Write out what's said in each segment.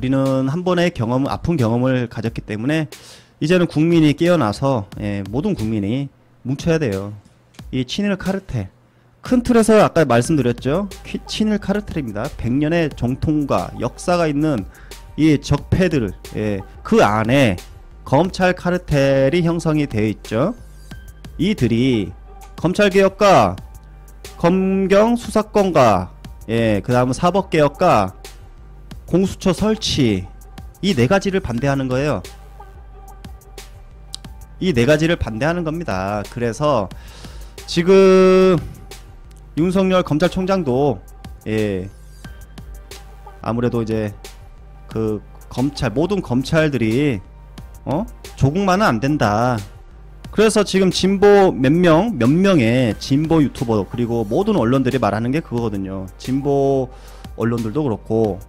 우리는 한 번의 경험, 아픈 경험을 가졌기 때문에 이제는 국민이 깨어나서 예, 모든 국민이 뭉쳐야 돼요. 이 친일 카르텔. 큰 틀에서 아까 말씀드렸죠. 퀴- 친일 카르텔입니다. 100년의 정통과 역사가 있는 이 적폐들, 예, 그 안에 검찰 카르텔이 형성이 되어 있죠. 이들이 검찰 개혁과 검경 수사권과 예, 그다음은 사법 개혁과 공수처 설치 이 네 가지를 반대하는 거예요. 이 네 가지를 반대하는 겁니다. 그래서 지금 윤석열 검찰총장도 예 아무래도 이제 그 검찰 모든 검찰들이 어 조국만은 안 된다. 그래서 지금 진보 몇 명, 몇 명의 진보 유튜버 그리고 모든 언론들이 말하는 게 그거거든요. 진보 언론들도 그렇고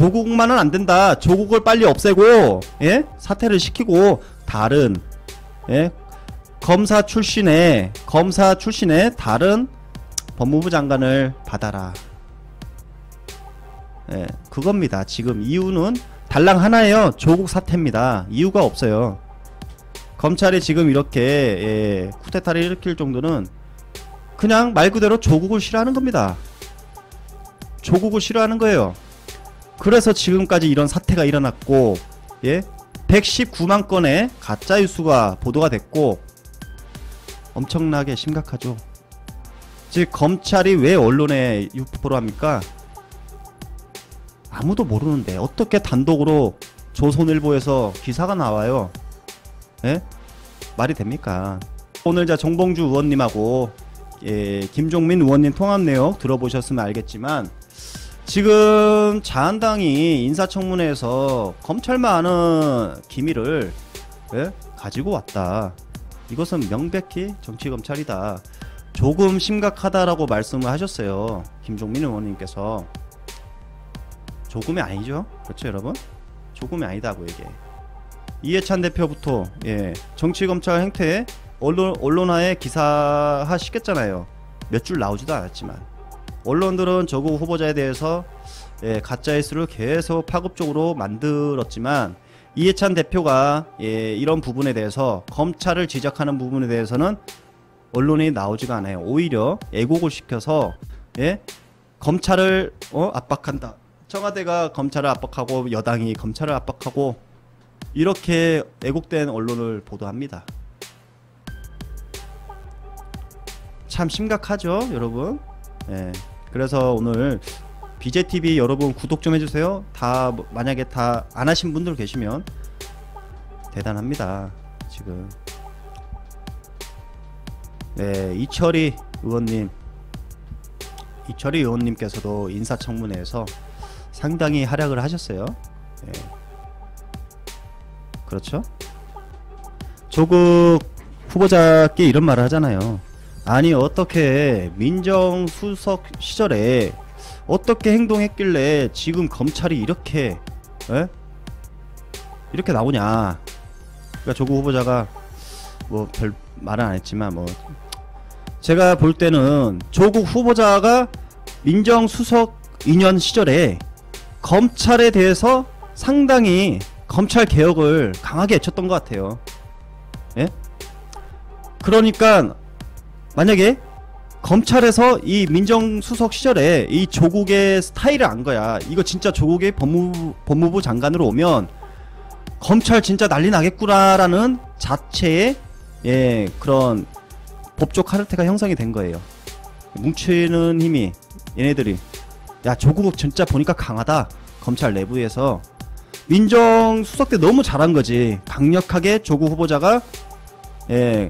조국만은 안 된다. 조국을 빨리 없애고 예? 사퇴를 시키고 다른 예? 검사 출신의 검사 출신의 다른 법무부 장관을 받아라. 예, 그겁니다. 지금 이유는 달랑 하나예요. 조국 사태입니다. 이유가 없어요. 검찰이 지금 이렇게 예, 쿠데타를 일으킬 정도는 그냥 말 그대로 조국을 싫어하는 겁니다. 조국을 싫어하는 거예요. 그래서 지금까지 이런 사태가 일어났고 예? 119만 건의 가짜 뉴스가 보도가 됐고 엄청나게 심각하죠. 즉 검찰이 왜 언론에 유포를 합니까? 아무도 모르는데 어떻게 단독으로 조선일보에서 기사가 나와요? 예? 말이 됩니까? 오늘 자 정봉주 의원님하고 예, 김종민 의원님 통합 내역 들어보셨으면 알겠지만 지금 자한당이 인사청문회에서 검찰만 아는 기밀을 예? 가지고 왔다. 이것은 명백히 정치검찰이다. 조금 심각하다라고 말씀을 하셨어요. 김종민 의원님께서. 조금이 아니죠? 그렇죠, 여러분? 조금이 아니다고 이게. 이해찬 대표부터 예, 정치검찰 행태에 언론 언론화에 기사화 시켰잖아요. 몇 줄 나오지도 않았지만 언론들은 조국 후보자에 대해서 예, 가짜 뉴스를 계속 파급적으로 만들었지만 이해찬 대표가 예, 이런 부분에 대해서 검찰을 지적하는 부분에 대해서는 언론이 나오지가 않아요. 오히려 애국을 시켜서 예? 검찰을 어? 압박한다. 청와대가 검찰을 압박하고 여당이 검찰을 압박하고 이렇게 애국된 언론을 보도합니다. 참 심각하죠, 여러분. 예. 그래서 오늘 BJTV 여러분 구독 좀 해주세요. 다 뭐- 만약에 다 안 하신 분들 계시면 대단합니다. 지금. 네, 이철희 의원님, 이철희 의원님께서도 인사청문회에서 상당히 활약을 하셨어요. 예. 그렇죠? 조국 후보자께 이런 말을 하잖아요. 아니 어떻게 민정수석 시절에 어떻게 행동했길래 지금 검찰이 이렇게 에? 이렇게 나오냐? 그러니까 조국 후보자가 뭐 별 말은 안 했지만 뭐 제가 볼 때는 조국 후보자가 민정수석 2년 시절에 검찰에 대해서 상당히 검찰 개혁을 강하게 외쳤던 것 같아요. 예? 그러니까 만약에 검찰에서 이 민정수석 시절에 이 조국의 스타일을 안 거야. 이거 진짜 조국의 법무부, 법무부 장관으로 오면 검찰 진짜 난리 나겠구나라는 자체의 예, 그런 법적 카르텔가 형성이 된 거예요. 뭉치는 힘이 얘네들이 야 조국 진짜 보니까 강하다. 검찰 내부에서 민정 수석 때 너무 잘한 거지. 강력하게 조국 후보자가 예,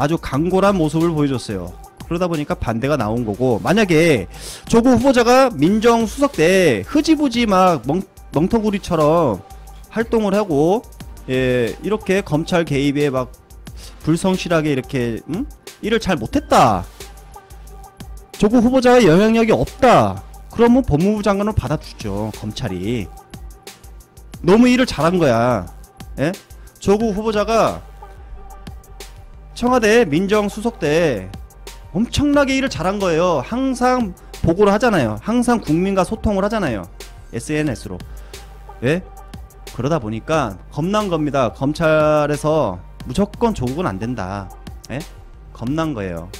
아주 강골한 모습을 보여줬어요. 그러다 보니까 반대가 나온 거고 만약에 조국 후보자가 민정수석 때 흐지부지 막 멍, 멍터구리처럼 활동을 하고 예, 이렇게 검찰 개입에 막 불성실하게 이렇게 음? 일을 잘 못했다. 조국 후보자가 영향력이 없다. 그러면 법무부 장관을 받아주죠. 검찰이. 너무 일을 잘한 거야. 예? 조국 후보자가 청와대 민정수석 때 엄청나게 일을 잘한 거예요. 항상 보고를 하잖아요. 항상 국민과 소통을 하잖아요. SNS로. 예? 그러다 보니까 겁난 겁니다. 검찰에서 무조건 조국은 안 된다. 예? 겁난 거예요.